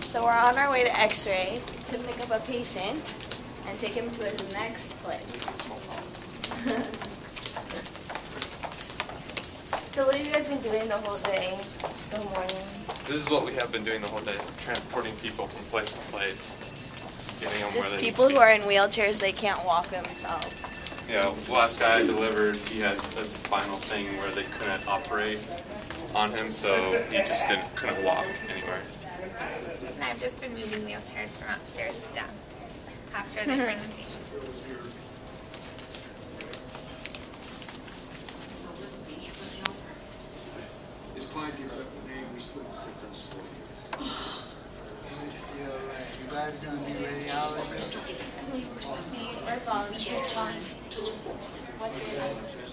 So we're on our way to X-ray to pick up a patient and take him to his next place. So what have you guys been doing the whole day, the whole morning? This is what we have been doing the whole day, transporting people from place to place, getting them where Just people who are in wheelchairs, they can't walk themselves. Be. Yeah, the last guy I delivered, he had a spinal thing where they couldn't operate on him, so he just didn't couldn't walk anywhere. And I've just been moving wheelchairs from upstairs to downstairs after the presentation. His client gives up the name, we split the difference for you. You guys gonna be radiologists?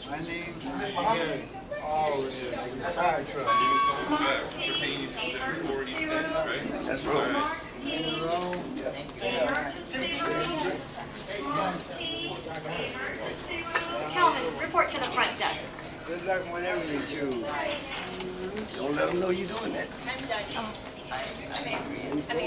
My name's Mr. Gary. Oh, yeah, the fire truck. That's right. In the road. Calvin, report to the front desk. Good luck whenever you choose. Don't let them know you're doing that. Amanda.